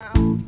Oh.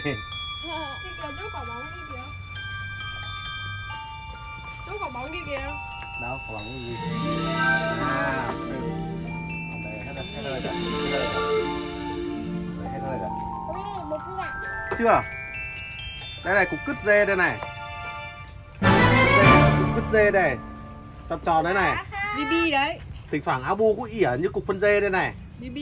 kìa chú quả bóng đi kìa. Chú quả bóng đi kìa. Đâu quả bóng gì? À hết rồi hết rồi hết rồi hết rồi chưa? Đây này cục cứt dê đây này. Cục cứt dê đây. Tròn tròn đấy này. Bb đấy. Thỉnh thoảng abu cũng ỉa như cục phân dê đây này. Bb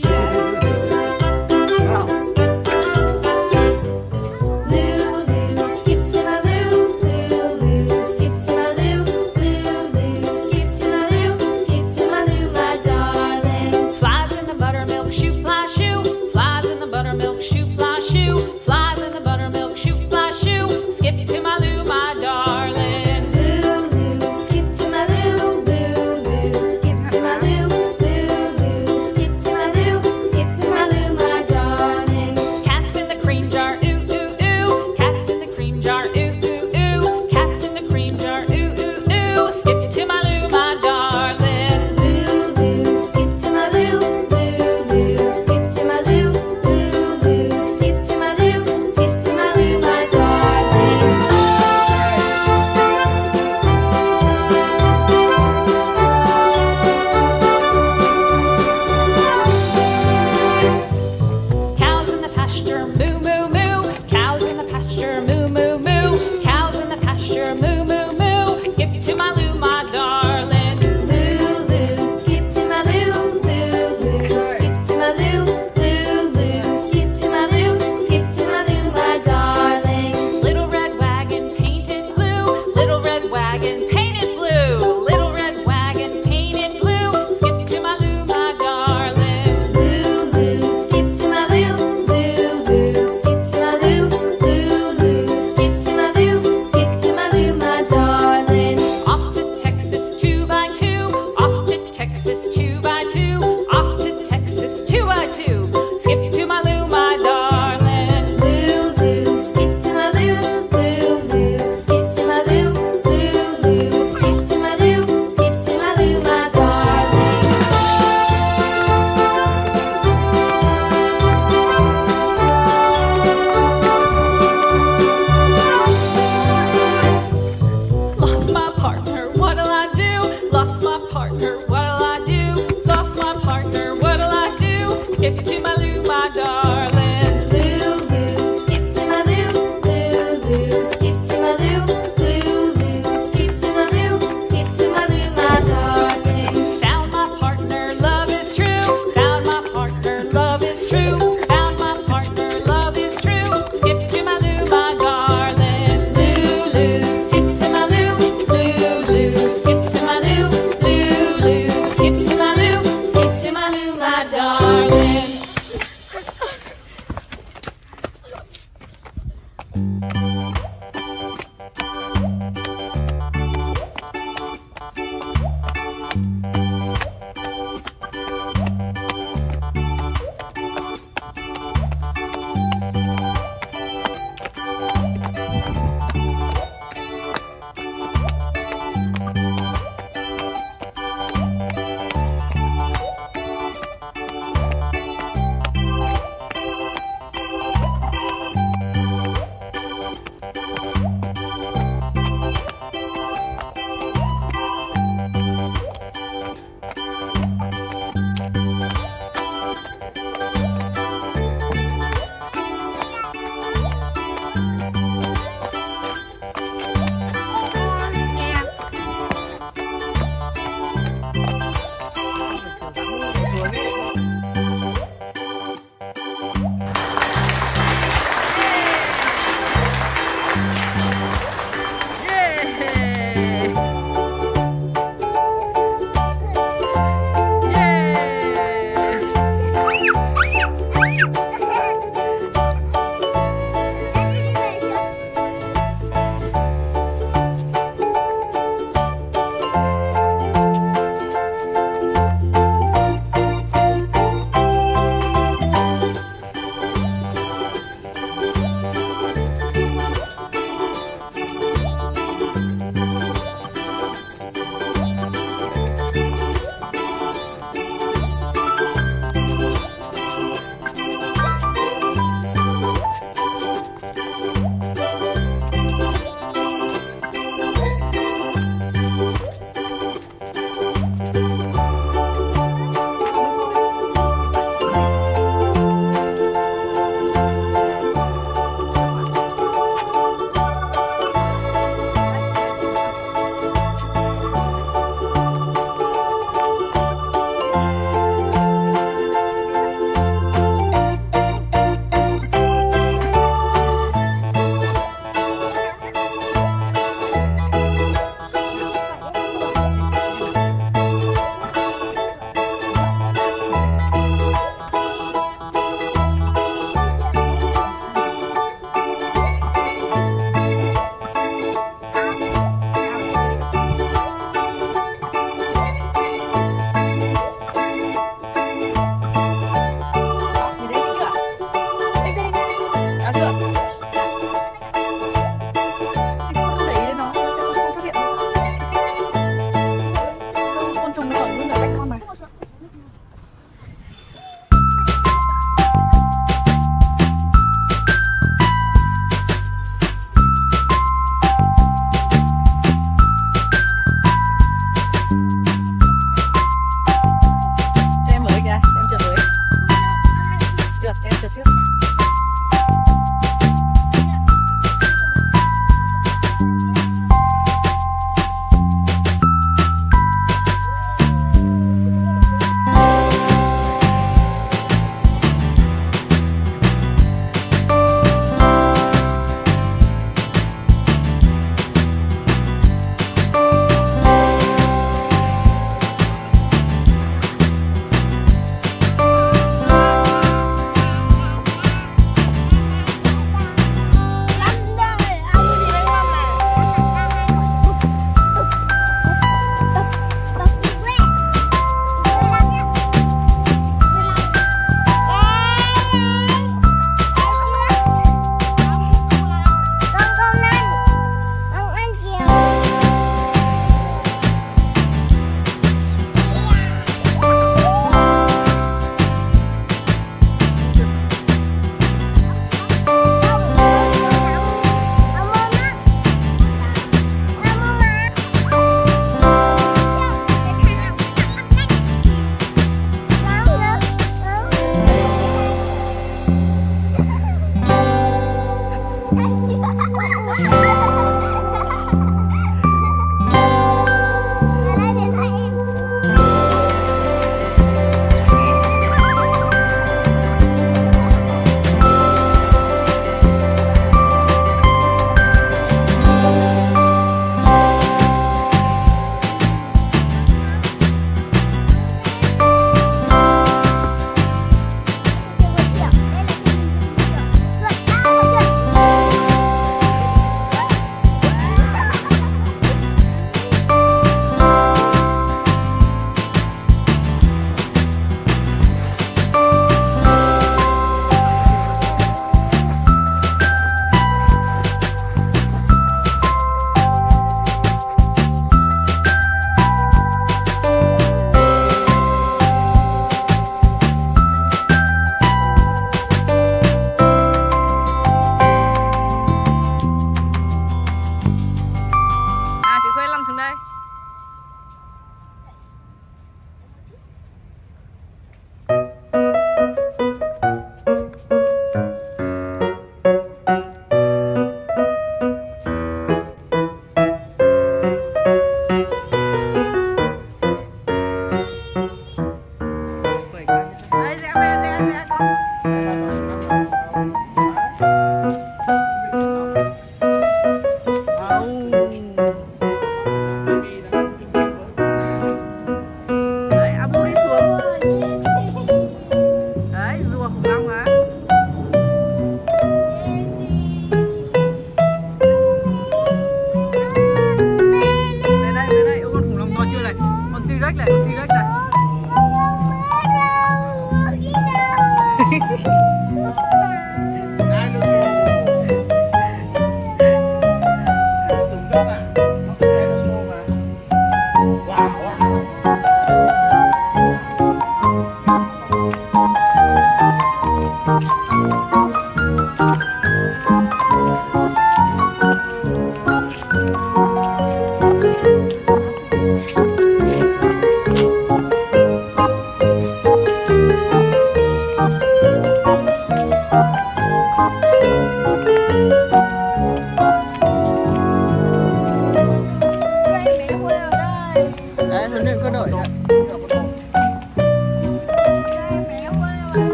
よ。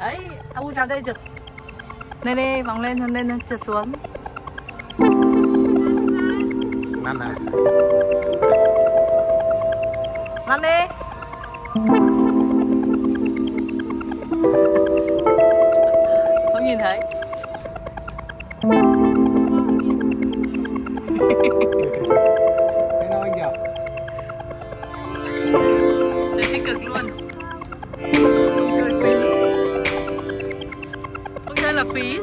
ấy ông tròn đây trượt lên đi vòng lên lên lên trượt xuống. Năn à? Năn đi. Không nhìn thấy? Thank you. quý